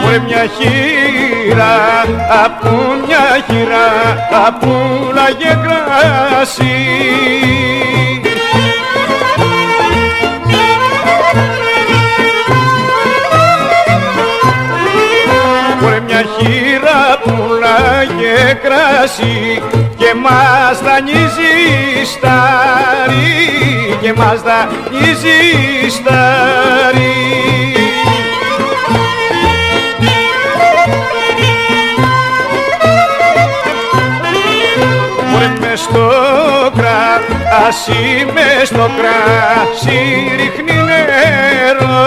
Μωρέ μια χείρα, από μια χείρα, από λαγε κράσι πουλάγε κράσι και μας δανείζει στάρι και μας δανείζει στάρι. Μωρέ μες στο κράσι, μες στο κράσι ρίχνει νερό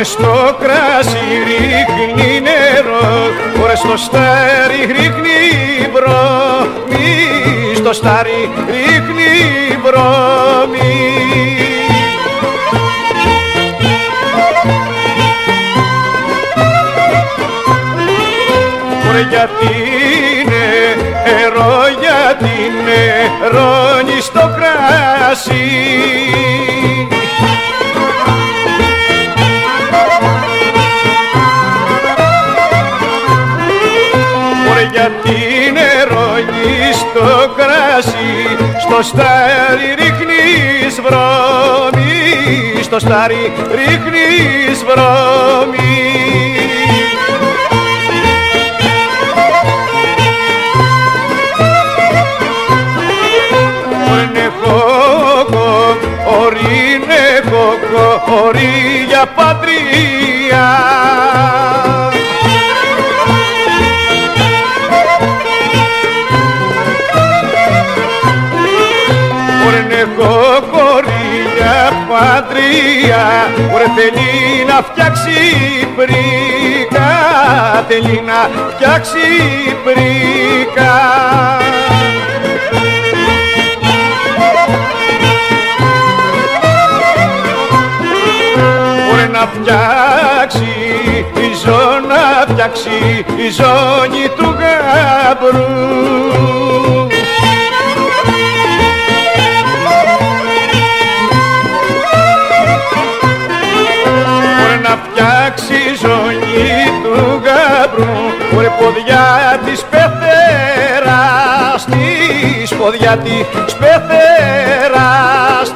Μωρέ μες στο κράσι ρίχνει νερό Μωρέ στο στάρι ρίχνει βρώμη. Στο στάρι ρίχνει βρώμη. Μωρέ γιατί νερό, γιατί νερώνει στο κράσι στο κράσι στο στάρι ρίχνεις βρώμη στο στάρι ρίχνεις βρώμη Ωρίνε κοκορίλια πατρία. Ωρε θέλει να φτιάξει πρίκα. Θέλει να φτιάξει πρίκα. Ωρε να φτιάξει η ζώνη να φτιάξει η ζώνη του γαμπρού ποδιά της πεθέρας, της ποδιά της πεθέρας,